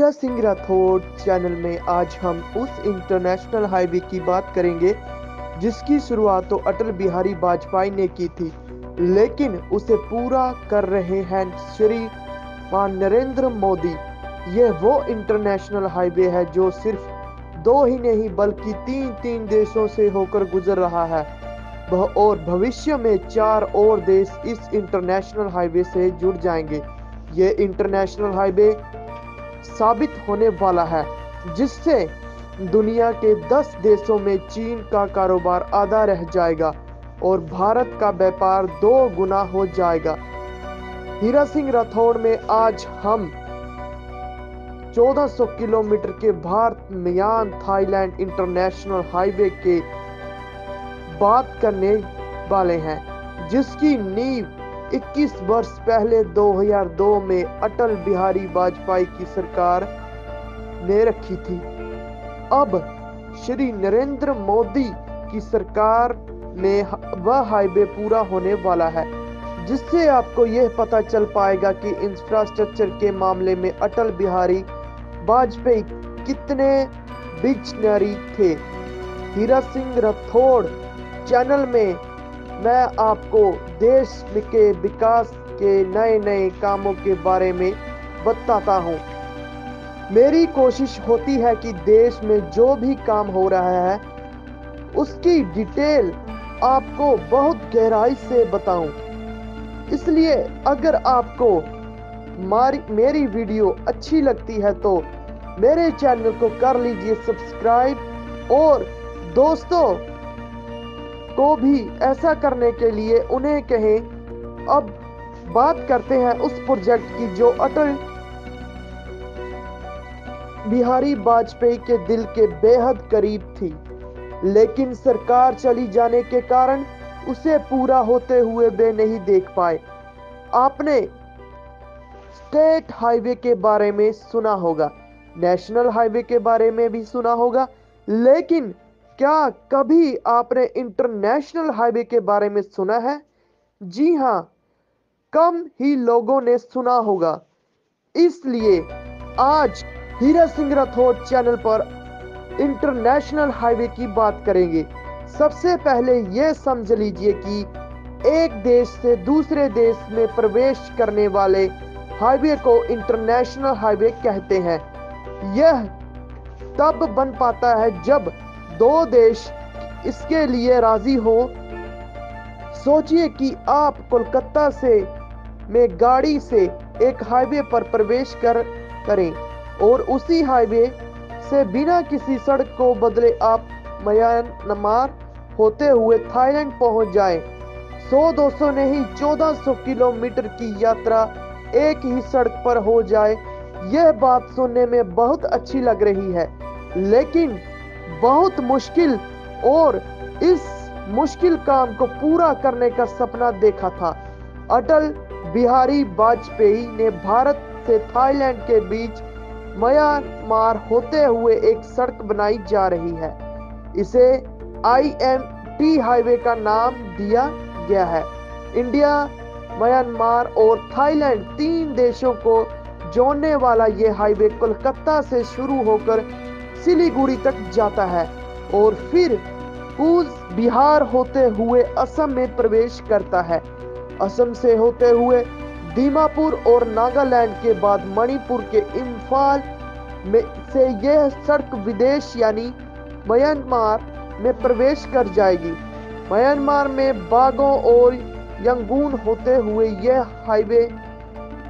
Hira Singh Rathore channel में आज हम उस इंटरनेशनल हाईवे की बात करेंगे, जिसकी शुरुआत तो अटल बिहारी वाजपेयी ने की थी, लेकिन उसे पूरा कर रहे हैं श्री मान नरेंद्र मोदी। यह वो इंटरनेशनल हाईवे है जो सिर्फ़ दो ही नहीं, बल्कि तीन तीन देशों से होकर गुजर रहा है। और भविष्य में चार और देश इस इंटरनेशनल हाईवे से जुड़ जाएँगे। ये इंटरनेशनल हाईवे साबित होने वाला है, जिससे दुनिया के 10 देशों में चीन का कारोबार आधा रह जाएगा और भारत का व्यापार दो गुना हो जाएगा। हीरा सिंह राठौड़ में आज हम 1400 किलोमीटर के भारत म्यान थाईलैंड इंटरनेशनल हाईवे के बात करने वाले हैं, जिसकी नींव 21 वर्ष पहले 2002 में अटल बिहारी वाजपेयी की सरकार ने रखी थी। अब श्री नरेंद्र मोदी की सरकार में वह हाईवे पूरा होने वाला है, जिससे आपको यह पता चल पाएगा कि इंफ्रास्ट्रक्चर के मामले में अटल बिहारी वाजपेयी कितने विजनरी थे। हीरा सिंह राठौड़ चैनल में मैं आपको देश के विकास के नए नए कामों के बारे में बताता हूँ। मेरी कोशिश होती है कि देश में जो भी काम हो रहा है, उसकी डिटेल आपको बहुत गहराई से बताऊँ। इसलिए अगर आपको मारी वीडियो अच्छी लगती है तो मेरे चैनल को कर लीजिए सब्सक्राइब और दोस्तों को भी ऐसा करने के लिए उन्हें कहें, अब बात करते हैं उस प्रोजेक्ट की जो अटल बिहारी वाजपेयी के दिल के बेहद करीब थी। लेकिन सरकार चली जाने के कारण उसे पूरा होते हुए वे नहीं देख पाए। आपने स्टेट हाईवे के बारे में सुना होगा, नेशनल हाईवे के बारे में भी सुना होगा, लेकिन क्या कभी आपने इंटरनेशनल हाईवे के बारे में सुना है? जी हाँ कम ही लोगों ने सुना होगा। इसलिए आज हीरा सिंह राठौर चैनल पर इंटरनेशनल हाईवे की बात करेंगे। सबसे पहले यह समझ लीजिए कि एक देश से दूसरे देश में प्रवेश करने वाले हाईवे को इंटरनेशनल हाईवे कहते हैं। यह तब बन पाता है जब दो देश इसके लिए राज़ी हो, सोचिए कि आप कोलकाता से में गाड़ी से एक हाईवे पर प्रवेश कर, करें और उसी हाईवे से बिना किसी सड़क को बदले आप म्यांमार होते हुए थाईलैंड पहुँच जाए। 100-200 नहीं 1400 किलोमीटर की यात्रा एक ही सड़क पर हो जाए, यह बात सुनने में बहुत अच्छी लग रही है। लेकिन बहुत मुश्किल और इस मुश्किल काम को पूरा करने का सपना देखा था। अटल बिहारी वाजपेयी ने भारत से थाईलैंड के बीच म्यांमार होते हुए एक सड़क बनाई जा रही है। इसे आईएमटी हाईवे का नाम दिया गया है। इंडिया, म्यांमार और थाईलैंड तीन देशों को जोड़ने वाला ये हाईवे कोलकाता से शुरू होकर सिलीगुड़ी तक जाता है और फिर कूच बिहार होते हुए असम में प्रवेश करता है। असम से होते हुए दीमापुर और नागालैंड के बाद मणिपुर के इम्फाल में से यह सड़क विदेश यानी म्यांमार में प्रवेश कर जाएगी। म्यांमार में बागों और यंगून होते हुए यह हाईवे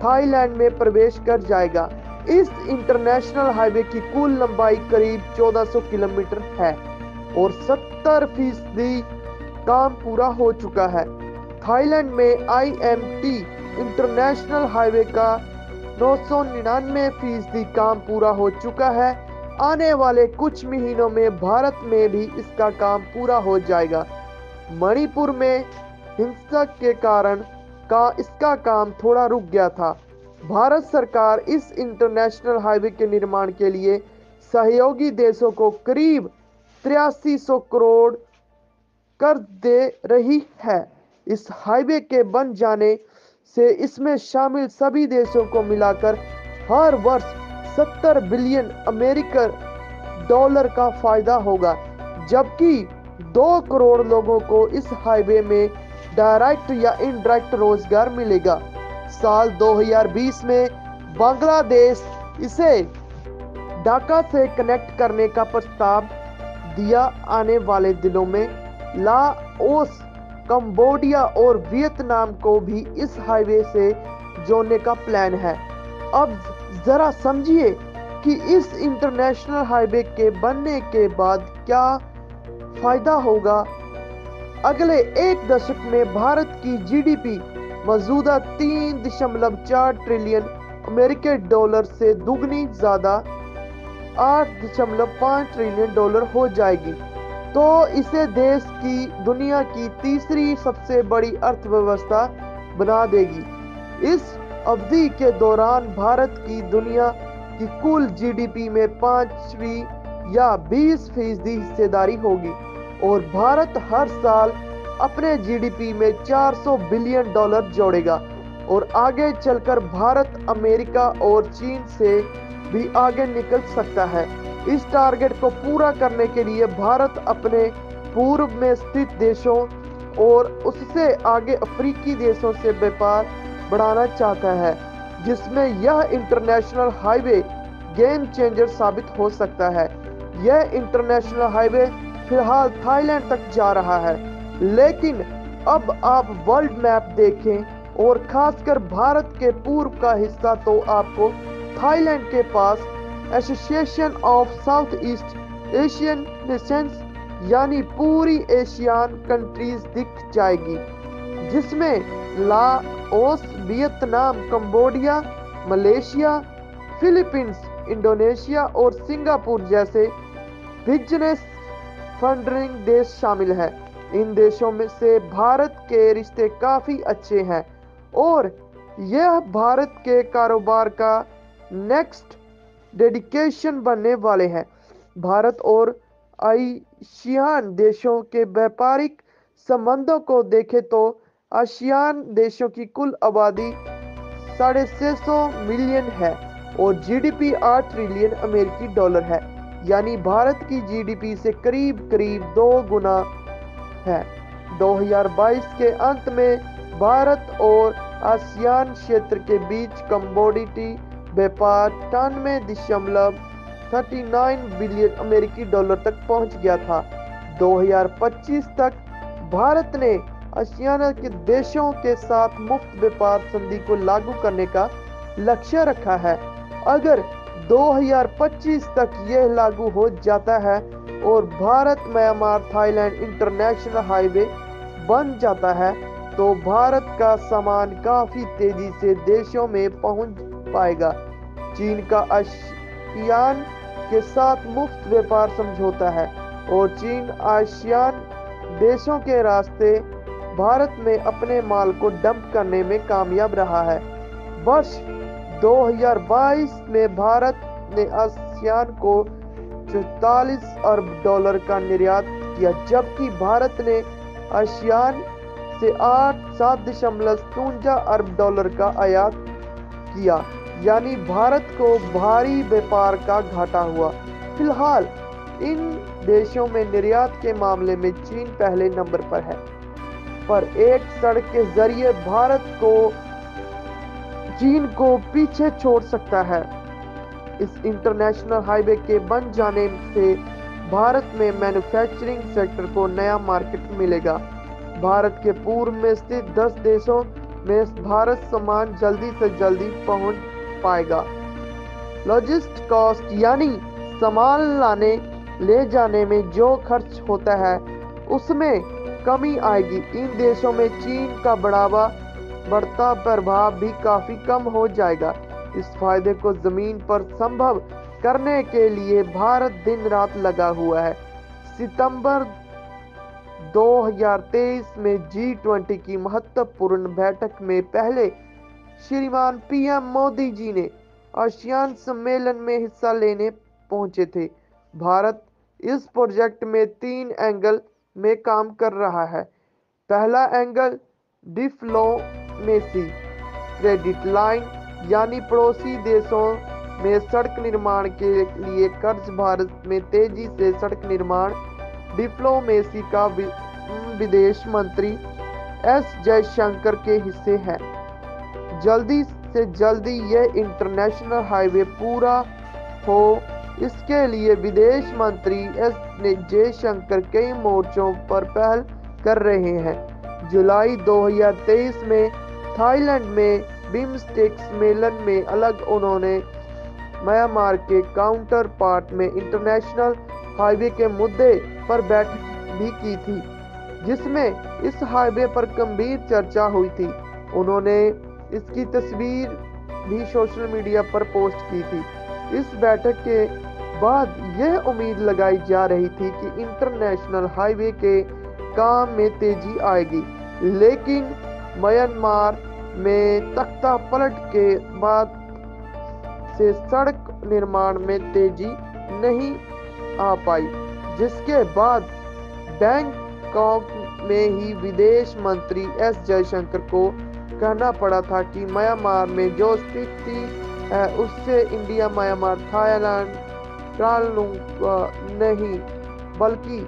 थाईलैंड में प्रवेश कर जाएगा। इस इंटरनेशनल हाईवे की कुल लंबाई करीब 1400 किलोमीटर है और 70 फ़ीसदी काम पूरा हो चुका है। थाईलैंड में आईएमटी इंटरनेशनल हाईवे का नौ फ़ीसदी काम पूरा हो चुका है। आने वाले कुछ महीनों में भारत में भी इसका काम पूरा हो जाएगा। मणिपुर में हिंसा के कारण का इसका काम थोड़ा रुक गया था। भारत सरकार इस इंटरनेशनल हाईवे के निर्माण के लिए सहयोगी देशों को करीब तिरासी सौ करोड़ कर दे रही है। इस हाईवे के बन जाने से इसमें शामिल सभी देशों को मिलाकर हर वर्ष 70 बिलियन अमेरिकन डॉलर का फ़ायदा होगा, जबकि दो करोड़ लोगों को इस हाईवे में डायरेक्ट या इनडायरेक्ट रोज़गार मिलेगा। साल 2020 में बांग्लादेश इसे ढाका से कनेक्ट करने का प्रस्ताव दिया आने वाले दिनों में। लाओस, कंबोडिया और वियतनाम को भी इस हाईवे से जोड़ने का प्लान है। अब जरा समझिए कि इस इंटरनेशनल हाईवे के बनने के बाद क्या फ़ायदा होगा? अगले एक दशक में भारत की जीडीपी मौजूदा तीन दशमलव चार ट्रिलियन अमेरिकी डॉलर से दुगनी ज़्यादा आठ दशमलव पाँच ट्रिलियन डॉलर हो जाएगी। तो इसे देश की दुनिया की तीसरी सबसे बड़ी अर्थव्यवस्था बना देगी। इस अवधि के दौरान भारत की दुनिया की कुल जीडीपी में पांचवी या 20 फ़ीसदी हिस्सेदारी होगी और भारत हर साल अपने जीडीपी में 400 बिलियन डॉलर जोड़ेगा और आगे चलकर भारत, अमेरिका और चीन से भी आगे निकल सकता है। इस टारगेट को पूरा करने के लिए भारत अपने पूर्व में स्थित देशों और उससे आगे अफ्रीकी देशों से व्यापार बढ़ाना चाहता है, जिसमें यह इंटरनेशनल हाईवे गेम चेंजर साबित हो सकता है। यह इंटरनेशनल हाईवे फ़िलहाल थाईलैंड तक जा रहा है। लेकिन अब आप वर्ल्ड मैप देखें और खासकर भारत के पूर्व का हिस्सा तो आपको थाईलैंड के पास Association of South East Asian Nations यानी पूरी एशियान कंट्रीज़ दिख जाएगी, जिसमें Laos, Vietnam, Cambodia, Malaysia, Philippines, Indonesia और सिंगापुर जैसे बिज़नेस फंडिंग देश शामिल है। इन देशों में से भारत के रिश्ते काफ़ी अच्छे हैं। और यह भारत के कारोबार का नेक्स्ट डेडिकेशन बनने वाले हैं। भारत और आशियान देशों के व्यापारिक संबंधों को देखें तो आशियान देशों की कुल आबादी साढ़े छह सौ मिलियन है और जीडीपी आठ ट्रिलियन अमेरिकी डॉलर है। यानी भारत की जीडीपी से करीब करीब दो गुना है। 2022 के अंत में भारत और आसियान क्षेत्र के बीच कम्बोडिटी व्यापार अठानवे दशमलव 39 बिलियन अमेरिकी डॉलर तक पहुँच गया था। 2025 तक भारत ने आसियाना के देशों के साथ मुफ़्त व्यापार संधि को लागू करने का लक्ष्य रखा है। अगर 2025 तक यह लागू हो जाता है और Bharat Myanmar Thailand international highway बन जाता है तो भारत का सामान काफ़ी तेज़ी से देशों में पहुँच पाएगा। चीन का आशियान के साथ मुफ़्त व्यापार समझौता है और चीन आशियान देशों के रास्ते भारत में अपने माल को डंप करने में कामयाब रहा है। वर्ष 2022 में भारत ने आसियान को 44 अरब डॉलर का निर्यात किया, जबकि भारत ने आसियान से आठ सात दशमलव अरब डॉलर का आयात किया, यानी भारत को भारी व्यापार का घाटा हुआ। फ़िलहाल, इन देशों में निर्यात के मामले में चीन पहले नंबर पर है। पर एक सड़क के ज़रिए भारत को चीन को पीछे छोड़ सकता है। इस इंटरनेशनल हाईवे के बन जाने से भारत में मैन्युफैक्चरिंग सेक्टर को नया मार्केट मिलेगा। भारत के पूर्व में स्थित 10 देशों में भारत सामान जल्दी से जल्दी पहुँच पाएगा। लॉजिस्ट कॉस्ट यानी सामान लाने, ले जाने में जो खर्च होता है, उसमें कमी आएगी। इन देशों में चीन का बढ़ावा बढ़ता प्रभाव भी काफ़ी कम हो जाएगा। इस फ़ायदे को ज़मीन पर संभव करने के लिए भारत दिन रात लगा हुआ है। सितंबर 2023 में जी ट्वेंटी की महत्वपूर्ण बैठक में पहले श्रीमान पीएम मोदी जी ने आसियान सम्मेलन में हिस्सा लेने पहुँचे थे। भारत इस प्रोजेक्ट में तीन एंगल में काम कर रहा है। पहला एंगल डिप्लोमेसी क्रेडिट लाइन यानी पड़ोसी देशों में सड़क निर्माण के लिए कर्ज भारत में तेज़ी से सड़क निर्माण डिप्लोमेसी का विदेश मंत्री एस जयशंकर के हिस्से है। जल्दी से जल्दी यह इंटरनेशनल हाईवे पूरा हो। इसके लिए विदेश मंत्री एस जयशंकर कई मोर्चों पर पहल कर रहे हैं। जुलाई 2023 में थाईलैंड में बिमस्टेक सम्मेलन में अलग उन्होंने म्यांमार के काउंटर पार्ट में इंटरनेशनल हाईवे के मुद्दे पर बैठक भी की थी, जिसमें इस हाईवे पर गंभीर चर्चा हुई थी। उन्होंने इसकी तस्वीर भी सोशल मीडिया पर पोस्ट की थी। इस बैठक के बाद यह उम्मीद लगाई जा रही थी कि इंटरनेशनल हाईवे के काम में तेज़ी आएगी, लेकिन म्यांमार में तख्ता पलट के बाद से सड़क निर्माण में तेज़ी नहीं आ पाई, जिसके बाद बैंकॉक में ही विदेश मंत्री एस जयशंकर को कहना पड़ा था कि म्यांमार में जो स्थिति है, उससे इंडिया, म्यांमार, थाईलैंड नहीं, बल्कि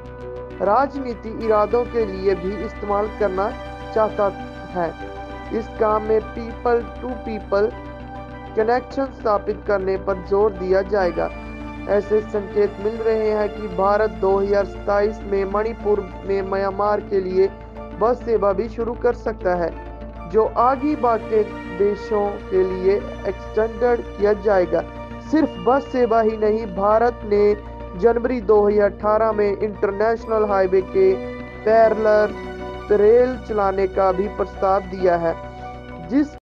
राजनीति इरादों के लिए भी इस्तेमाल करना चाहता है। इस काम में पीपल टू पीपल कनेक्शन स्थापित करने पर ज़ोर दिया जाएगा। ऐसे संकेत मिल रहे हैं कि भारत 2027 में मणिपुर में म्यांमार के लिए बस सेवा भी शुरू कर सकता है, जो आगे बाकी देशों के लिए एक्सटेंडेड किया जाएगा। सिर्फ़ बस सेवा ही नहीं, भारत ने जनवरी 2018 में इंटरनेशनल हाईवे के पैरलर रेल चलाने का भी प्रस्ताव दिया है जिस